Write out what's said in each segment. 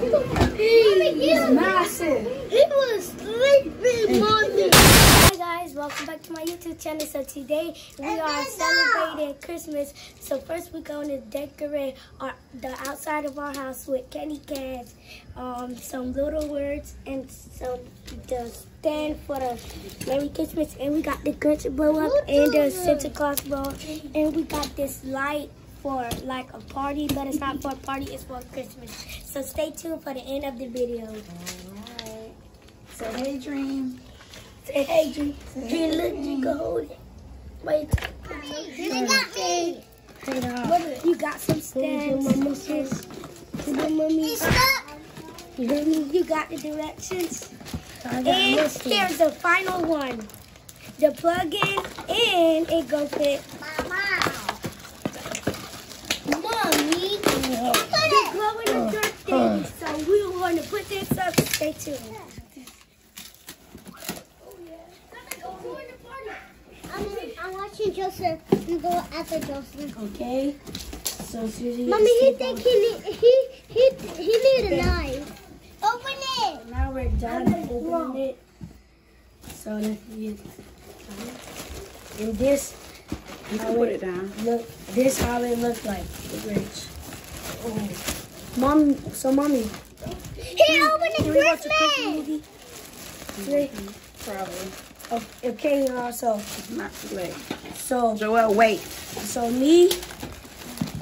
He's massive. He was sleeping, mommy. Hi guys, welcome back to my YouTube channel. So today we are celebrating Christmas. So first we're going to decorate our, the outside of our house with candy cans, um, some little words, and some the stand for the Merry Christmas. And we got the Grinch blow up and the Santa Claus blow and we got this light for like a party, but it's not for a party, it's for Christmas. So stay tuned for the end of the video. Alright. So, hey, Dream. Say hey, G. G, look, you can hold it. Wait. You got me. Uh, what, you got some stands. Here's to the mummy. Stuck. You hear me? You got the directions. Got And here's the final one. The plug in and it goes fit. Mama. Mommy. The glow in the dark. So we're going to put this up. Stay tuned. I'm, I'm watching Joseph. You go after Joseph. Okay. So, Susie. Mommy, he think he need he he he need a knife. Open it. Now we're done opening it. So let's see. And this, You can put it down. look, this how it looks like. The Grinch. Oh. Mom, so mommy, He opened can the we watch a Christmas movie? Probably. Oh, Okay, uh, also, It's not too late. so, Joel, wait. so me,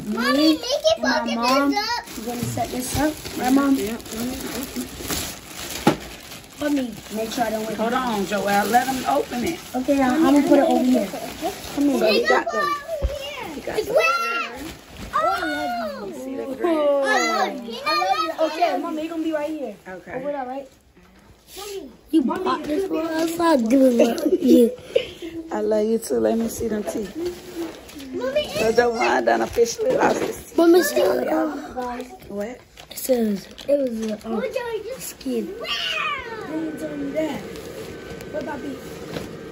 Mommy, me, make it and my mom, this up. we're gonna set this up. Right, mom? Yeah. Mommy, make sure I don't wait. Hold on, Joel. Let him open it. Okay, I'm, I'm gonna put it over here. Come here. So you got got the. over here. Oh, you got It's wet. Oh. See the? Oh, look. He not left. Okay, mommy, you're gonna be right here. Okay. Over there, right? You bought this for us. I'll do it. You. I love you too. Let me see them teeth. Mommy, So Joel done officially lost his teeth. Mama still What? It says it was a um, What are you skin. Wow. Didn't me that. What about me?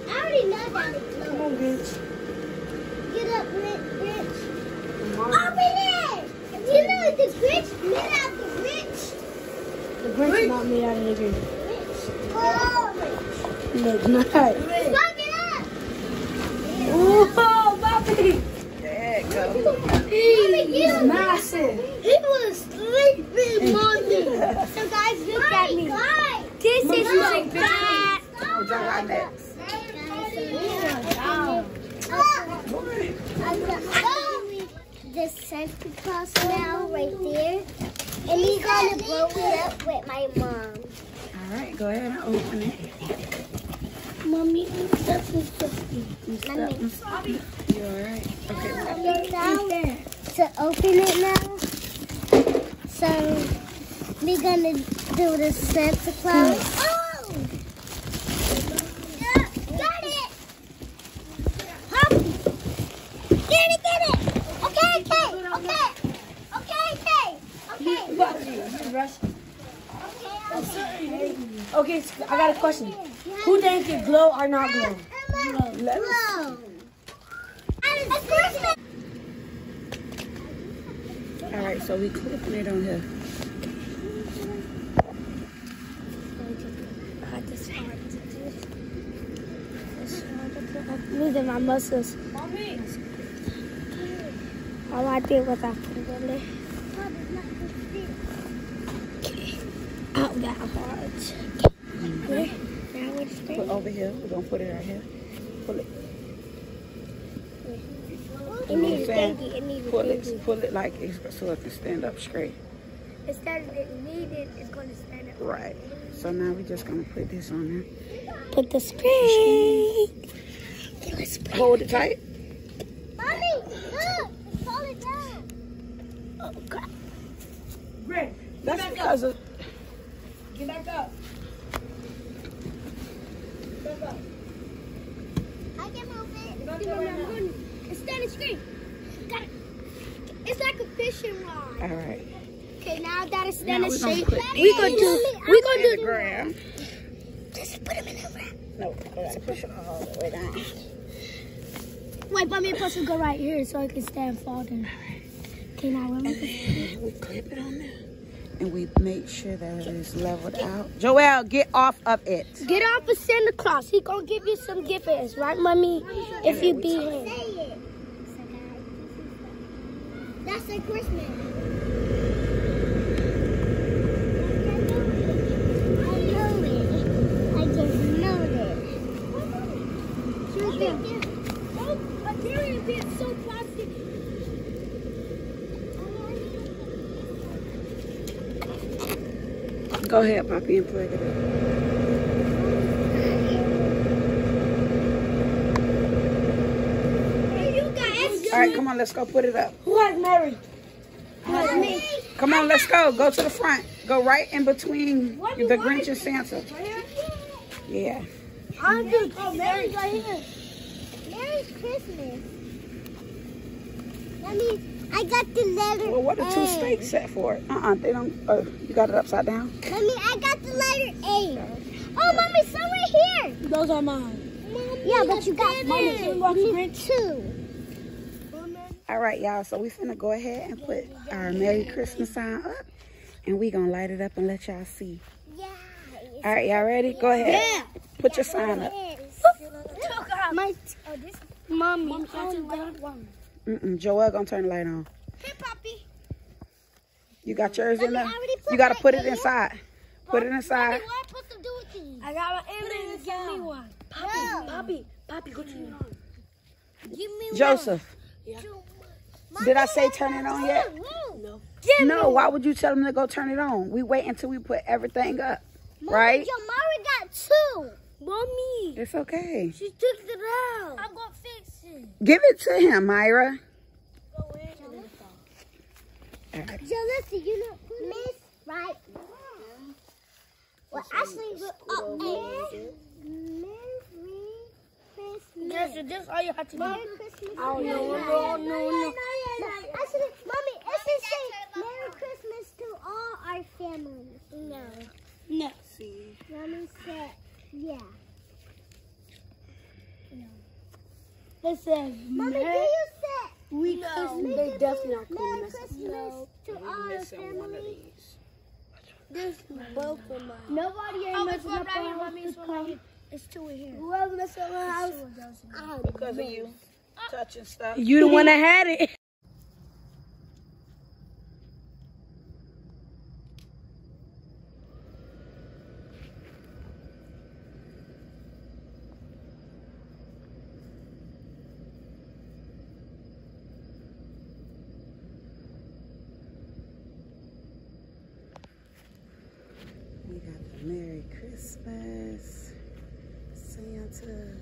I already know that Come on, Grinch. Get up, Rich. Rich. Open it. The Grinch made out the Grinch. The Grinch is not made out of the green. Rich. Oh, Rich. No, it's not. Fuck it up. Oh, Bobby! There it go. Mommy, you. Massive. He was sleeping, mommy. So guys, look at me. This is my Look. bag. Oh, Joel next. The Santa Claus now right there. And he's gonna blow it up with my mom. All right, go ahead and open it. Mommy, that's is You stop Mommy. and stop. You all right? Okay. Mommy, now to open it now. So we're gonna do the Santa Claus. Oh! Yeah, Got it! Hop! Get it, get it! Okay, okay, okay! Okay, okay! Okay! Okay, Okay, so I got a question. Who think it glow or not glow? Let us. Whoa! And of course, All right, so we clipping it on here. I got this to do. It's hard to put up. Losing my muscles. All I did was I put it in there. Okay. Out that hard. Okay. Now what is Put that? over here. We're gonna put it right here. Pull it. It You know what I'm needs? It needs Pull it. Pull it like it's so it can stand up straight. Instead of it needed, it's going to stand up. Right. So now we're just gonna put this on there. Put the spring. Do a spring. Hold it tight. Mommy, look! Pull it down. Oh, God. Grinch, That's because of get back up. Back up. I can move it. Back up right now. It's standing straight. Got it. It's like a fishing rod. all right. Okay, now that it's Now standing we're gonna straight, we gonna do. We gonna do. ground. Just put him in the wrap. No, we gotta push it all the way down. Wait, but me supposed to go right here so I can stand folding. Okay, now let me. We clip it on there. and we make sure that it is leveled out. Joel, get off of it. Get off of Santa Claus. He gonna give you some gifts, right, mommy? If you be Say him. it. That's the Christmas. I know it. I just know it. Shoot them. so plastic. Go ahead, Poppy, and plug it in. All right, come on, let's go put it up. Who has Mary? Who has me? Come on, let's go. Go to the front. Go right in between the Grinch and Santa. Yeah. I'm just, oh, Mary's right here. Merry Christmas. That means I got the letter Well, what are two A. steaks set for? Uh-uh, they don't, uh, you got it upside down? That means I got the letter A. Oh, mommy, some right here. Those are mine. Yeah, but you got Mommy, one. can you watch You two. All right, y'all, so we finna go ahead and put our Merry Christmas sign up. And we gonna light it up and let y'all see. Yeah. All right, y'all ready? Go ahead. Yeah. Put your sign up. My, oh, this, mommy, on that one. Mm-mm, Joel gonna turn the light on. Here, Poppy. You got yours in there? I already put You gotta put it in. inside. Put it inside. What am I supposed to do with these? I got an image. Give me one. No. Poppy, Poppy, go to your mom. Give me one. Joseph, one. did I say turn it on yet? No. No, why would you tell them to go turn it on? We wait until we put everything up, right? Your Mari got two. Mommy, It's okay. she took it out. I'm going to fix it. Give it to him, Myra. Right. Jalissa, you know, Miss, right? Well, actually, uh, Merry, Merry Christmas. That's all you have to do. Merry Christmas. Oh, no, no, no, no. Actually, mommy, it should say Merry Christmas to all our families. No. No. Mommy said, yeah. It says Mommy, do you say we Christmas. They definitely not Merry Christmas. Christmas to all our families? There's both of mine. Nobody ain't Oh, messing it's up right our house mommy, to it's one right come. here. It's two in here. Whoever messed up my house. Oh, because of you touching stuff. You the one that had it. We got the Merry Christmas, Santa,